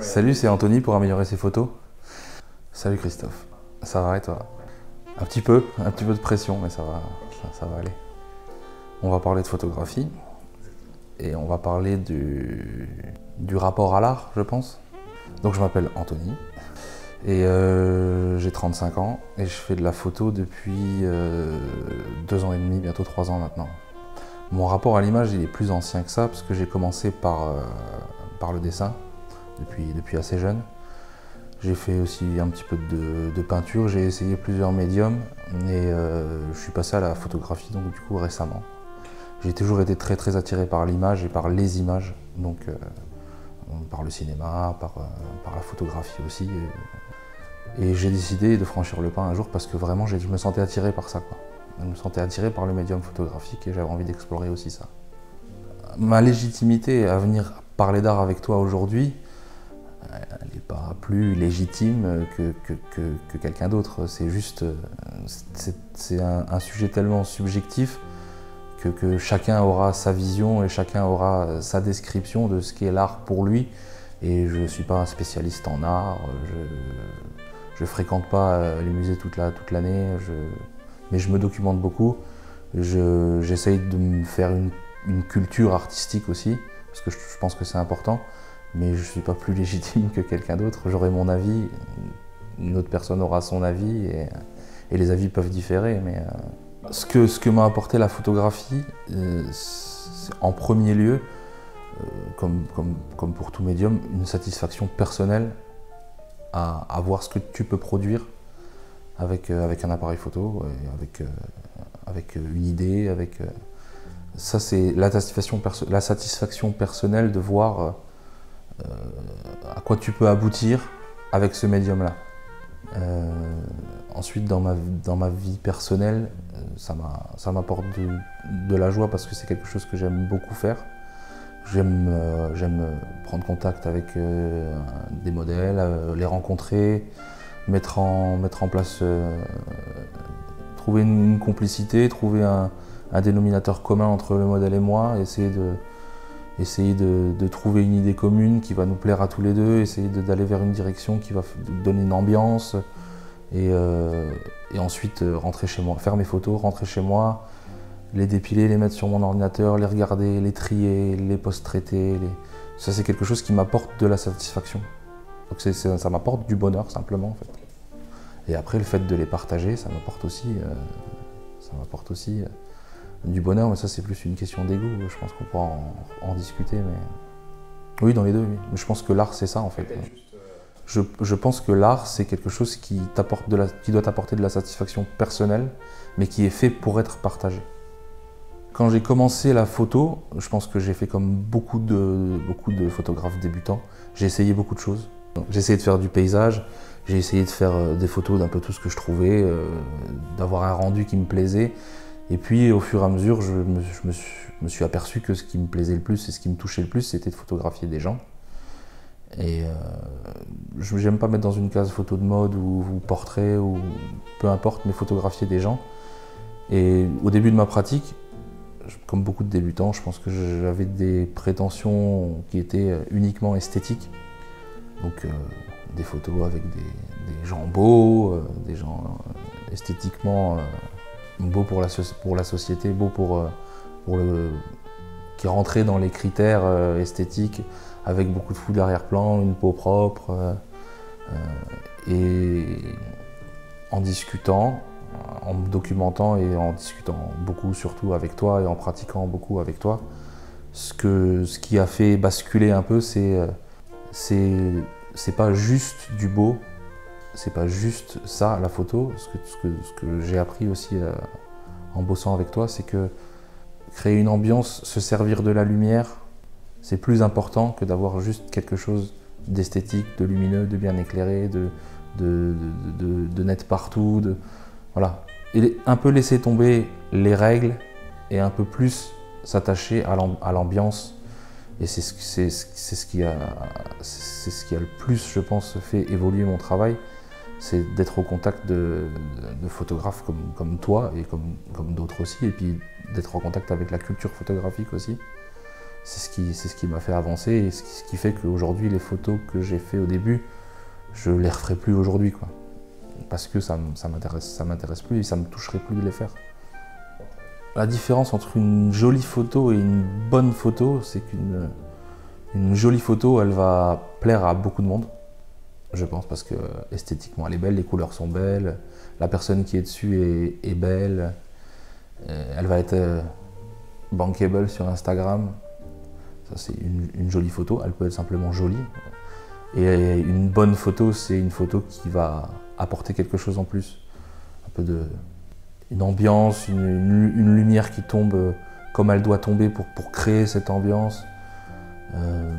Salut, c'est Anthony pour améliorer ses photos. Salut Christophe. Ça va et toi? Un petit peu, un petit peu de pression, mais ça va, aller. On va parler de photographie et on va parler du, rapport à l'art, je pense. Donc je m'appelle Anthony et euh, j'ai 35 ans et je fais de la photo depuis euh, deux ans et demi, bientôt trois ans maintenant. Mon rapport à l'image, il est plus ancien que ça parce que j'ai commencé par, euh, par le dessin depuis, assez jeune. J'ai fait aussi un petit peu de, peinture, j'ai essayé plusieurs médiums et euh, je suis passé à la photographie donc du coup récemment. J'ai toujours été très très attiré par l'image et par les images, donc euh, par le cinéma, par, euh, la photographie aussi. Et, j'ai décidé de franchir le pas un jour parce que vraiment je me sentais attiré par ça. Je me sentais attiré par le médium photographique et j'avais envie d'explorer aussi ça. Ma légitimité à venir parler d'art avec toi aujourd'hui, elle n'est pas plus légitime que, que, quelqu'un d'autre. C'est juste, c'est un, sujet tellement subjectif que, chacun aura sa vision et chacun aura sa description de ce qu'est l'art pour lui. Et je ne suis pas un spécialiste en art, je ne fréquente pas les musées toute l'année, mais je me documente beaucoup. J'essaye de me faire une, une culture artistique aussi, parce que je pense que c'est important mais je ne suis pas plus légitime que quelqu'un d'autre. J'aurai mon avis, une autre personne aura son avis, et, les avis peuvent différer. Mais euh, ce que, ce que m'a apporté la photographie, euh, en premier lieu, euh, comme, comme, comme, pour tout médium, une satisfaction personnelle à, à, voir ce que tu peux produire avec, avec un appareil photo, avec, avec une idée, avec... ça, c'est la satisfaction, la satisfaction personnelle de voir euh, à quoi tu peux aboutir avec ce médium-là. Euh, ensuite, dans ma, dans ma vie personnelle, euh, ça m'apporte de, la joie parce que c'est quelque chose que j'aime beaucoup faire. J'aime prendre contact avec des modèles, les rencontrer, mettre en, mettre en place, trouver une, complicité, trouver un, un, dénominateur commun entre le modèle et moi, essayer de, essayer de, trouver une idée commune qui va nous plaire à tous les deux, essayer d'aller vers une direction qui va donner une ambiance, et, euh, ensuite euh, rentrer chez moi, faire mes photos, rentrer chez moi, les dépiler, les mettre sur mon ordinateur, les regarder, les trier, les post-traiter. Ça c'est quelque chose qui m'apporte de la satisfaction. Donc ça m'apporte du bonheur simplement. Et après le fait de les partager, ça m'apporte aussi, euh, ça m'apporte aussi du bonheur, mais ça c'est plus une question d'ego. Je pense qu'on pourra en, discuter, mais oui, dans les deux. Oui. Mais je pense que l'art c'est ça en fait. Je, je, pense que l'art c'est quelque chose qui t'apporte de la, qui doit t'apporter de la satisfaction personnelle, mais qui est fait pour être partagé. Quand j'ai commencé la photo, je pense que j'ai fait comme beaucoup de, beaucoup de photographes débutants. J'ai essayé beaucoup de choses. J'ai essayé de faire du paysage, j'ai essayé de faire euh, des photos d'un peu tout ce que je trouvais, euh, d'avoir un rendu qui me plaisait. Et puis au fur et à mesure, je me, suis, aperçu que ce qui me plaisait le plus et ce qui me touchait le plus, c'était de photographier des gens. Et euh, je n'aime pas mettre dans une case photo de mode ou, portrait ou peu importe, mais photographier des gens. Et au début de ma pratique, comme beaucoup de débutants, je pense que j'avais des prétentions qui étaient euh, uniquement esthétiques. Donc euh, des photos avec des, gens beaux, des gens esthétiquement beau pour la, société, beau pour, euh, pour le, qui rentrait dans les critères euh, esthétiques, avec beaucoup de fou d'arrière-plan, une peau propre. Euh, et en discutant, en me documentant et en discutant beaucoup surtout avec toi et en pratiquant beaucoup avec toi, ce, que, ce qui a fait basculer un peu, c'est c'est pas juste du beau, c'est pas juste ça, la photo. Ce que, j'ai appris aussi euh, en bossant avec toi, c'est que créer une ambiance, se servir de la lumière, c'est plus important que d'avoir juste quelque chose d'esthétique, de lumineux, de bien éclairé, de, net partout. Voilà. Et un peu laisser tomber les règles et un peu plus s'attacher à l'ambiance. Et c'est ce, ce qui a le plus, je pense, fait évoluer mon travail c'est d'être au contact de, photographes comme, toi et comme, d'autres aussi, et puis d'être en contact avec la culture photographique aussi. c'est ce qui, ce qui m'a fait avancer et ce qui, fait qu'aujourd'hui, les photos que j'ai fait au début, je les referai plus aujourd'hui. Quoi. Parce que ça, ça m'intéresse plus et ça me toucherait plus de les faire. La différence entre une jolie photo et une bonne photo, c'est qu'une une jolie photo, elle va plaire à beaucoup de monde, je pense, parce que esthétiquement elle est belle, les couleurs sont belles, la personne qui est dessus est, belle, euh, elle va être euh, bankable sur Instagram. Ça, c'est une, jolie photo, elle peut être simplement jolie. Et une bonne photo, c'est une photo qui va apporter quelque chose en plus. Un peu de, une ambiance, une, lumière qui tombe comme elle doit tomber pour, pour créer cette ambiance. Euh,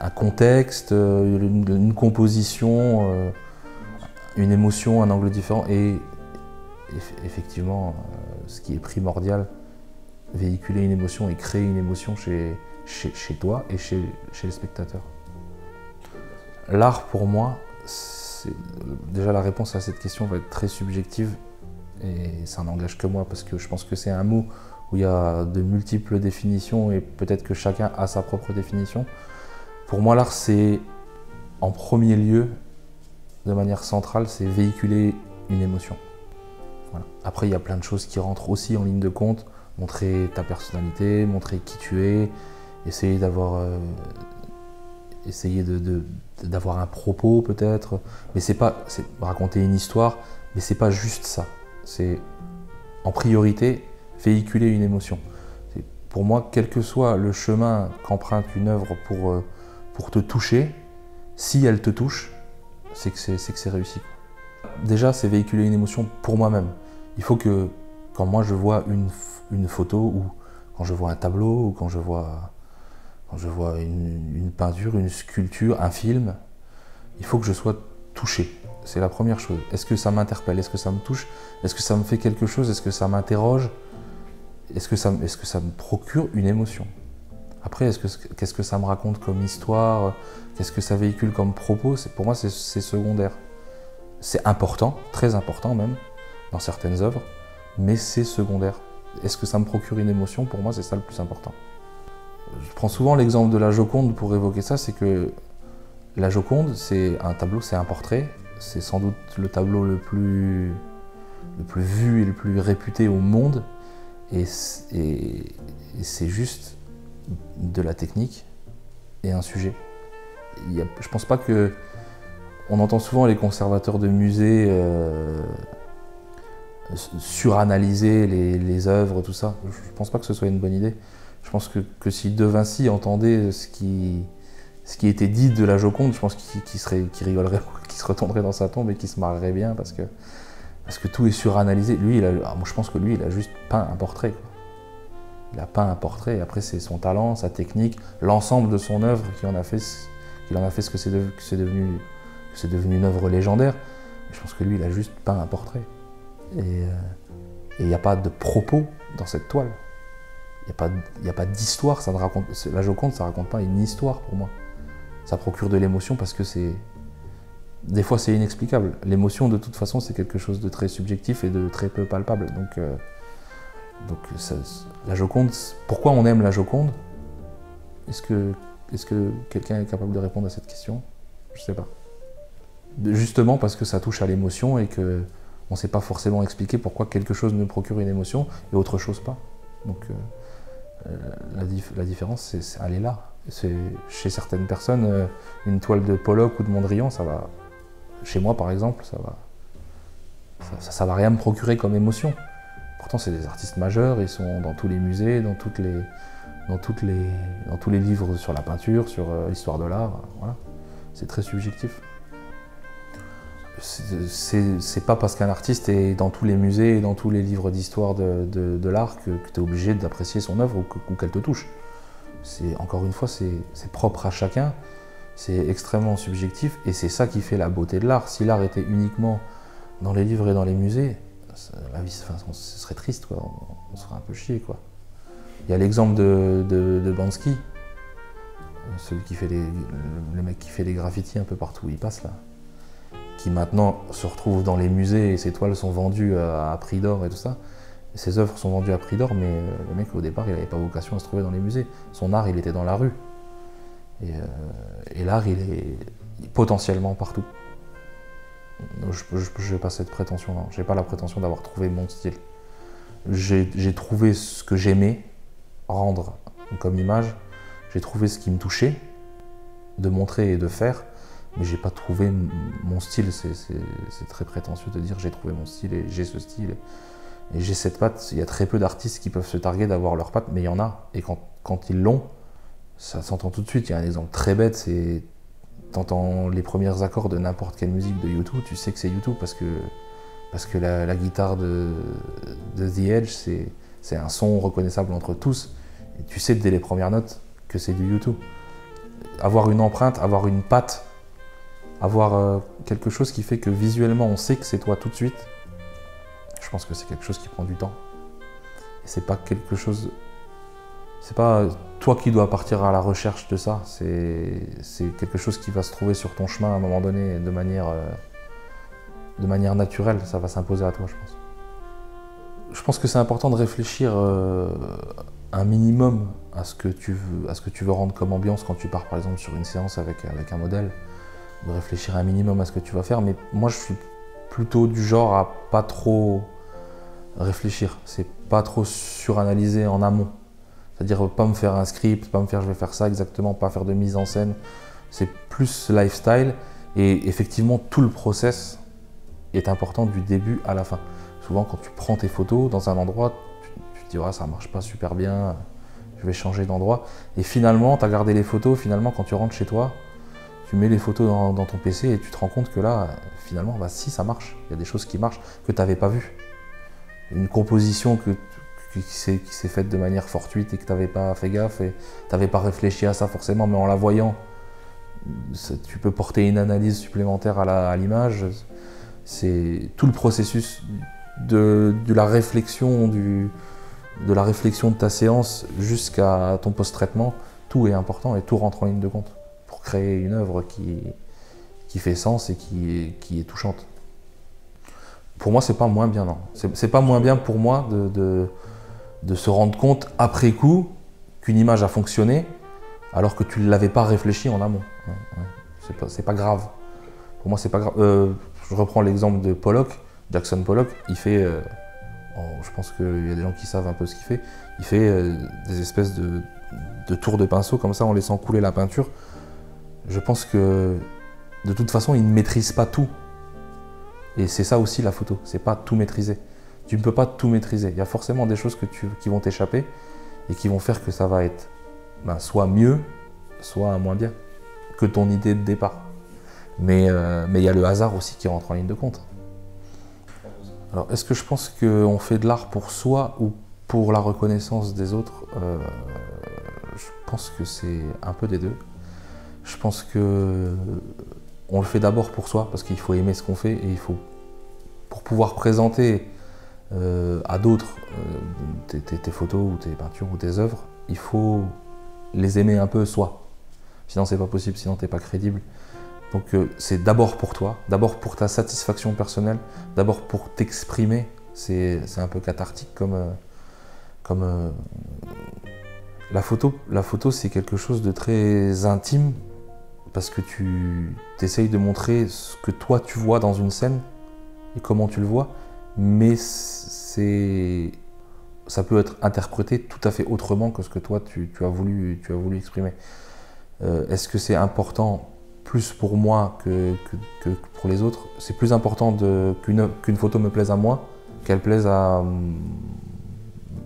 un contexte, une, composition, euh, une émotion, un angle différent. Et effectivement, euh, ce qui est primordial, véhiculer une émotion et créer une émotion chez, chez, toi et chez, chez les spectateurs. L'art pour moi, déjà la réponse à cette question va être très subjective et ça n'engage que moi parce que je pense que c'est un mot où il y a de multiples définitions et peut-être que chacun a sa propre définition. Pour moi, l'art, c'est en premier lieu, de manière centrale, c'est véhiculer une émotion. Après, il y a plein de choses qui rentrent aussi en ligne de compte. Montrer ta personnalité, montrer qui tu es, essayer d'avoir euh, essayer d'avoir un propos peut-être. Mais c'est pas raconter une histoire, mais c'est pas juste ça. C'est en priorité véhiculer une émotion. Pour moi, quel que soit le chemin qu'emprunte une œuvre pour, euh, pour te toucher, si elle te touche, c'est que c'est réussi. Déjà, c'est véhiculer une émotion pour moi-même. Il faut que quand moi je vois une, une, photo ou quand je vois un tableau ou quand je vois, quand je vois une, une peinture, une sculpture, un film, il faut que je sois touché. C'est la première chose. Est-ce que ça m'interpelle? Est-ce que ça me touche? Est-ce que ça me fait quelque chose? Est-ce que ça m'interroge? Est-ce que, ça, me procure une émotion? Après, qu'est-ce que ça me raconte comme histoire? Qu'est-ce que ça véhicule comme propos? Pour moi, c'est secondaire. C'est important, très important même, dans certaines œuvres, mais c'est secondaire. Est-ce que ça me procure une émotion? Pour moi, c'est ça le plus important. Je prends souvent l'exemple de la Joconde pour évoquer ça, c'est que la Joconde, c'est un tableau, c'est un portrait, c'est sans doute le tableau le plus vu et le plus réputé au monde. Et, c'est juste de la technique et un sujet. Il je pense pas que. On entend souvent les conservateurs de musées euh, suranalyser les, œuvres, tout ça. Je pense pas que ce soit une bonne idée. Je pense que, que si De Vinci entendait ce qui, ce qui était dit de la Joconde, je pense qu'il serait, rigolerait, qu'il se retournerait dans sa tombe et qu'il se marrerait bien parce que parce que tout est suranalysé. Lui, il a, moi, je pense que lui, il a juste peint un portrait. Il a peint un portrait, et après, c'est son talent, sa technique, l'ensemble de son œuvre qui en a fait, qu'il en a fait ce que c'est devenu, c'est devenu une œuvre légendaire. je pense que lui, il a juste peint un portrait. Et euh, il n'y a pas de propos dans cette toile. Il n'y a pas, d'histoire. Ça raconte, la Joconde, ça ne raconte pas une histoire pour moi. Ça procure de l'émotion parce que c'est, des fois c'est inexplicable. L'émotion de toute façon c'est quelque chose de très subjectif et de très peu palpable. Donc, euh, donc la Joconde, pourquoi on aime la Joconde? Est-ce que, quelqu'un est capable de répondre à cette question? Je ne sais pas. Justement parce que ça touche à l'émotion et que on ne sait pas forcément expliquer pourquoi quelque chose nous procure une émotion et autre chose pas. Donc euh, euh, la, la, différence, c'est, elle est là. Chez certaines personnes, une toile de Pollock ou de Mondrian, ça va, chez moi, par exemple, ça va, ça, va rien me procurer comme émotion. Pourtant, c'est des artistes majeurs, ils sont dans tous les musées, dans, toutes les, dans, toutes les, dans tous les livres sur la peinture, sur euh, l'histoire de l'art. Voilà. C'est très subjectif. C'est pas parce qu'un artiste est dans tous les musées et dans tous les livres d'histoire de, de, l'art que, tu es obligé d'apprécier son œuvre ou qu'elle te touche. Encore une fois, c'est propre à chacun c'est extrêmement subjectif et c'est ça qui fait la beauté de l'art. Si l'art était uniquement dans les livres et dans les musées, la vie, enfin, ce serait triste, quoi. On, serait un peu chier. Quoi. Il y a l'exemple de, de, Bansky, celui qui fait les, le mec qui fait les graffitis un peu partout où il passe là, qui maintenant se retrouve dans les musées et ses toiles sont vendues à, prix d'or et tout ça. Ses œuvres sont vendues à prix d'or, mais le mec, au départ, il n'avait pas vocation à se trouver dans les musées. Son art, il était dans la rue. Et, euh, l'art, il est potentiellement partout. Je n'ai pas cette prétention, non. Je n'ai pas la prétention d'avoir trouvé mon style. J'ai trouvé ce que j'aimais rendre comme image. J'ai trouvé ce qui me touchait, de montrer et de faire mais j'ai pas trouvé mon style. C'est très prétentieux de dire j'ai trouvé mon style et j'ai ce style et j'ai cette patte. Il y a très peu d'artistes qui peuvent se targuer d'avoir leur patte, mais il y en a. Et quand ils l'ont, ça s'entend tout de suite. Il y a un exemple très bête, c'est t'entends les premiers accords de n'importe quelle musique de YouTube, tu sais que c'est YouTube parce que, parce que la, guitare de, The Edge, c'est un son reconnaissable entre tous. Tu sais dès les premières notes que c'est du YouTube. Avoir une empreinte, avoir une patte avoir euh, quelque chose qui fait que visuellement on sait que c'est toi tout de suite, je pense que c'est quelque chose qui prend du temps. Et c'est pas quelque chose. C'est pas toi qui dois partir à la recherche de ça, c'est quelque chose qui va se trouver sur ton chemin à un moment donné de manière, euh, de manière naturelle, ça va s'imposer à toi, je pense. Je pense que c'est important de réfléchir euh, un minimum à ce, que tu veux, à ce que tu veux rendre comme ambiance quand tu pars par exemple sur une séance avec, avec un modèle de réfléchir un minimum à ce que tu vas faire. Mais moi, je suis plutôt du genre à pas trop réfléchir. C'est pas trop suranalyser en amont. C'est-à-dire pas me faire un script, pas me faire je vais faire ça exactement, pas faire de mise en scène. C'est plus lifestyle. Et effectivement, tout le process est important du début à la fin. Souvent, quand tu prends tes photos dans un endroit, tu, te dis ah, ça marche pas super bien, je vais changer d'endroit. Et finalement, tu as gardé les photos. Finalement, quand tu rentres chez toi, tu mets les photos dans, ton PC et tu te rends compte que là, finalement, bah, si ça marche, il y a des choses qui marchent que tu n'avais pas vues. Une composition que, qui s'est faite de manière fortuite et que tu n'avais pas fait gaffe et tu n'avais pas réfléchi à ça forcément, mais en la voyant, tu peux porter une analyse supplémentaire à l'image. C'est tout le processus de, la réflexion de la réflexion de ta séance jusqu'à ton post-traitement, tout est important et tout rentre en ligne de compte créer une œuvre qui, fait sens et qui, est touchante. Pour moi, c'est pas moins bien, non. C'est pas moins bien pour moi de, se rendre compte après coup qu'une image a fonctionné alors que tu ne l'avais pas réfléchi en amont. C'est pas, pas, grave. Pour moi, c'est pas grave. Euh, je reprends l'exemple de Pollock, Jackson Pollock. Il fait, euh, je pense qu'il y a des gens qui savent un peu ce qu'il fait. Il fait euh, des espèces de, de tours de pinceau comme ça en laissant couler la peinture je pense que de toute façon, il ne maîtrise pas tout. Et c'est ça aussi la photo, c'est pas tout maîtriser. Tu ne peux pas tout maîtriser. Il y a forcément des choses que tu, qui vont t'échapper et qui vont faire que ça va être ben, soit mieux, soit moins bien que ton idée de départ. Mais, euh, mais il y a le hasard aussi qui rentre en ligne de compte. Alors, est-ce que je pense qu'on fait de l'art pour soi ou pour la reconnaissance des autres? Euh, Je pense que c'est un peu des deux. Je pense que on le fait d'abord pour soi, parce qu'il faut aimer ce qu'on fait et il faut, pour pouvoir présenter euh, à d'autres euh, tes, photos ou tes peintures ou tes œuvres, il faut les aimer un peu soi. Sinon, c'est pas possible, sinon, t'es pas crédible. Donc, euh, c'est d'abord pour toi, d'abord pour ta satisfaction personnelle, d'abord pour t'exprimer. C'est un peu cathartique comme. comme la photo, la photo c'est quelque chose de très intime parce que tu essayes de montrer ce que toi tu vois dans une scène et comment tu le vois, mais c'est ça peut être interprété tout à fait autrement que ce que toi tu, as, voulu, exprimer. Euh, est-ce que c'est important plus pour moi que, pour les autres? C'est plus important qu'une photo me plaise à moi qu'elle plaise à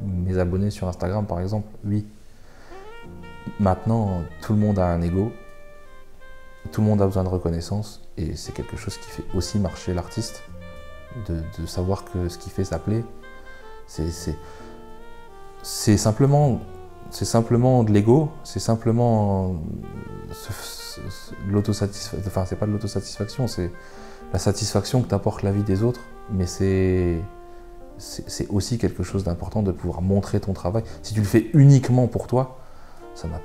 mes abonnés sur Instagram par exemple Oui. Maintenant, tout le monde a un ego tout le monde a besoin de reconnaissance et c'est quelque chose qui fait aussi marcher l'artiste, de, savoir que ce qu'il fait ça plaît. C'est simplement, simplement de l'ego, c'est simplement l'autosatisfaction. Enfin, c'est pas de l'autosatisfaction, c'est la satisfaction que t'apporte la vie des autres, mais c'est c'est aussi quelque chose d'important de pouvoir montrer ton travail. Si tu le fais uniquement pour toi, ça n'a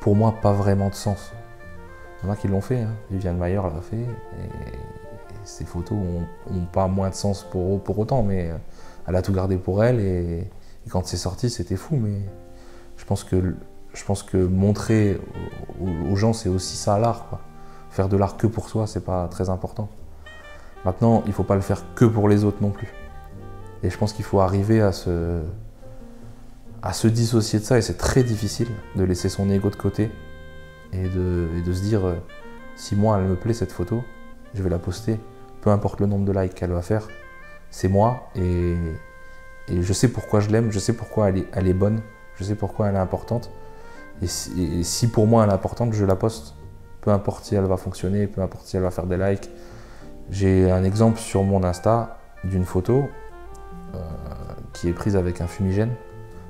pour moi pas vraiment de sens. Il y en a qui l'ont fait, hein. Viviane Mayer l'a fait, ces photos n'ont pas moins de sens pour, pour autant, mais euh, elle a tout gardé pour elle et, quand c'est sorti, c'était fou. Mais je pense que, je pense que montrer aux, gens, c'est aussi ça l'art. Faire de l'art que pour soi, c'est pas très important. Maintenant, il faut pas le faire que pour les autres non plus. Et je pense qu'il faut arriver à se, à se dissocier de ça. Et c'est très difficile de laisser son ego de côté et de, et de se dire euh, si moi elle me plaît cette photo, je vais la poster, peu importe le nombre de likes qu'elle va faire, c'est moi et, je sais pourquoi je l'aime, je sais pourquoi elle est, bonne, je sais pourquoi elle est importante. Et si, pour moi elle est importante, je la poste. Peu importe si elle va fonctionner, peu importe si elle va faire des likes. J'ai un exemple sur mon Insta d'une photo euh, qui est prise avec un fumigène,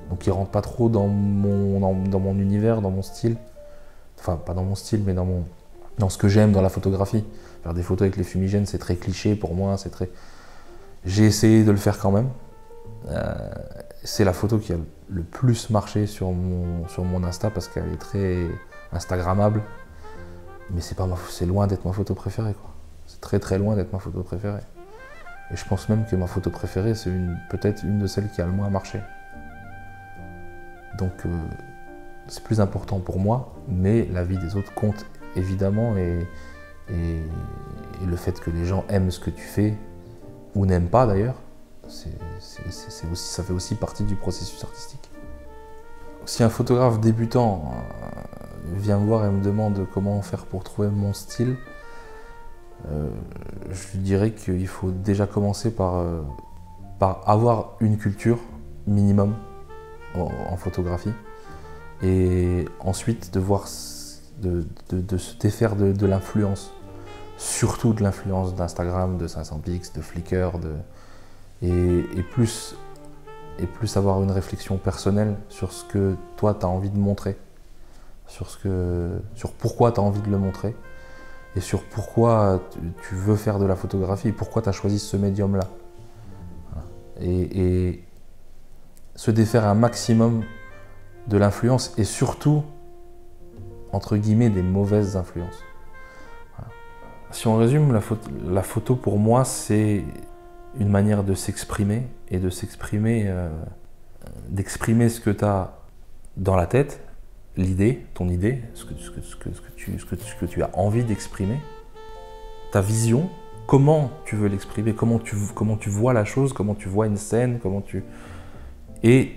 donc qui rentre pas trop dans mon, dans mon univers, dans mon style. Enfin, pas dans mon style, mais dans, mon, dans ce que j'aime dans la photographie. Faire des photos avec les fumigènes, c'est très cliché pour moi, c'est très... J'ai essayé de le faire quand même. Euh, c'est la photo qui a le plus marché sur mon, sur Insta parce qu'elle est très Instagrammable. Mais c'est pas loin d'être ma photo préférée. C'est très très loin d'être ma photo préférée. Et je pense même que ma photo préférée, c'est peut-être une de celles qui a le moins marché. Donc euh, c'est plus important pour moi, mais la vie des autres compte évidemment et, et, le fait que les gens aiment ce que tu fais ou n'aiment pas d'ailleurs, ça fait aussi partie du processus artistique. Si un photographe débutant euh, vient me voir et me demande comment faire pour trouver mon style, euh, je lui dirais qu'il faut déjà commencer par, euh, par avoir une culture minimum en, photographie et ensuite de voir de, se défaire de, l'influence, surtout de l'influence d'Instagram, de 500px, de Flickr, de, et, plus, et plus avoir une réflexion personnelle sur ce que toi tu as envie de montrer, sur, ce que, sur pourquoi tu as envie de le montrer. Et sur pourquoi tu, veux faire de la photographie pourquoi tu as choisi ce médium-là. Et, se défaire un maximum de l'influence et surtout, entre guillemets, des mauvaises influences. Si on résume, la photo, pour moi, c'est une manière de s'exprimer et de s'exprimer, euh, d'exprimer ce que tu as dans la tête, l'idée, ton idée, ce que, tu, as envie d'exprimer, ta vision, comment tu veux l'exprimer, comment tu, comment tu vois la chose, comment tu vois une scène, comment tu... Et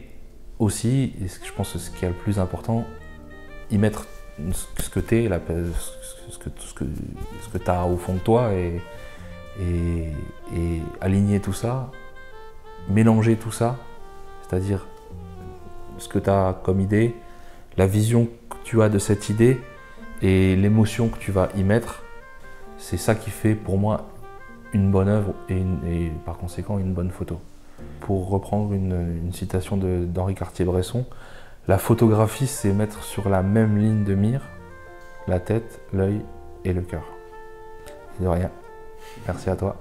aussi, et je pense que ce qui est le plus important, y mettre ce que tu es, ce que, ce que, ce que as au fond de toi et, et, aligner tout ça, mélanger tout ça, c'est-à-dire ce que tu as comme idée, la vision que tu as de cette idée et l'émotion que tu vas y mettre, c'est ça qui fait pour moi une bonne œuvre et par conséquent une bonne photo. Pour reprendre une, citation d'Henri Cartier-Bresson, la photographie, c'est mettre sur la même ligne de mire la tête, l'œil et le cœur. De rien. Merci à toi.